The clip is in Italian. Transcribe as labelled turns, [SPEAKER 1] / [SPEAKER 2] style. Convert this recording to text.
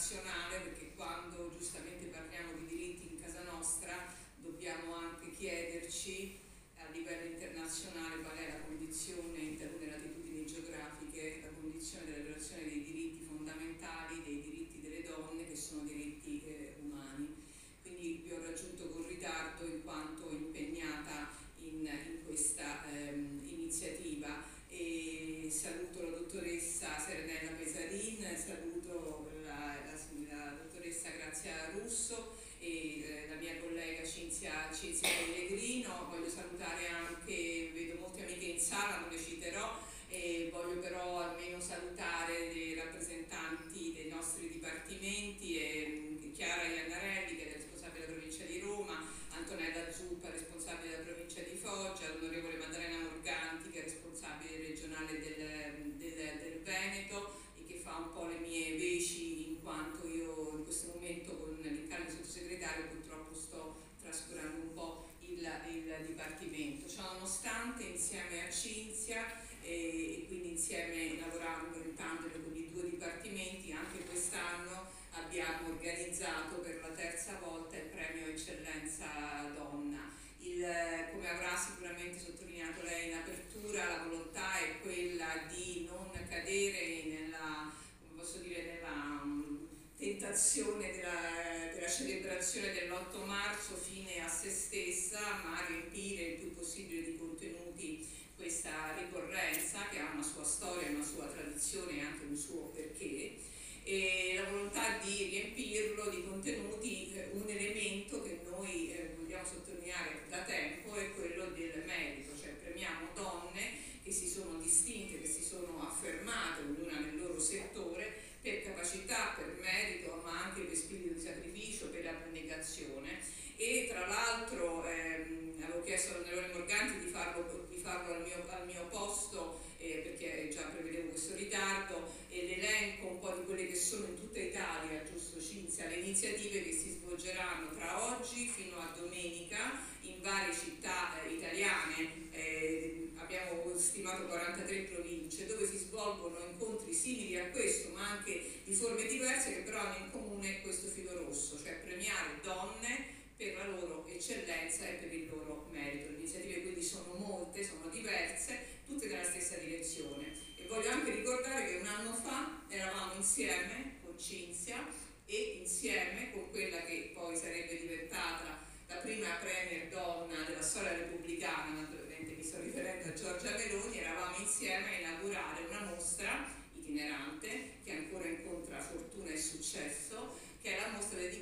[SPEAKER 1] internazionale perché quando giustamente parliamo di diritti in casa nostra dobbiamo anche chiederci a livello internazionale qual è il dipartimento. Ciò nonostante insieme a Cinzia e, quindi insieme lavorando in tandem con i due dipartimenti anche quest'anno abbiamo organizzato per la terza volta il premio Eccellenza Donna. Il, come avrà sicuramente sottolineato lei in apertura, la volontà è quella di non cadere nella, dire, nella um, tentazione della, della celebrazione dell'8 marzo fine a se stessa, ma riempire il più possibile di contenuti questa ricorrenza che ha una sua storia, una sua tradizione e anche un suo perché. E la volontà di riempirlo di contenuti, eh, un elemento che noi eh, vogliamo sottolineare da tempo è quello del merito, cioè premiamo donne che si sono distinte, che si sono affermate, ognuna nel loro settore, per capacità, per merito, ma anche per spirito di sacrificio, per E tra l'altro ehm, avevo chiesto all'onorevole Morganti di farlo, di farlo al, mio, al, mio, posto eh, perché già prevedevo questo ritardo e l'elenco un po' di quelle che sono in tutta Italia, giusto Cinzia, le iniziative che si svolgeranno tra oggi fino a domenica in varie città eh, italiane, eh, abbiamo stimato 43 province, dove si svolgono incontri simili a questo, ma anche di forme diverse che però hanno in comune questo filo rosso, cioè premiare donne per la loro eccellenza e per il loro merito. Le iniziative quindi sono molte, sono diverse, tutte nella stessa direzione. E voglio anche ricordare che un anno fa eravamo insieme con Cinzia e insieme con quella che poi sarebbe diventata la prima premier donna della storia repubblicana, naturalmente mi sto riferendo a Giorgia Meloni, eravamo insieme a inaugurare una mostra itinerante che ancora incontra fortuna e successo, che è la mostra dedicata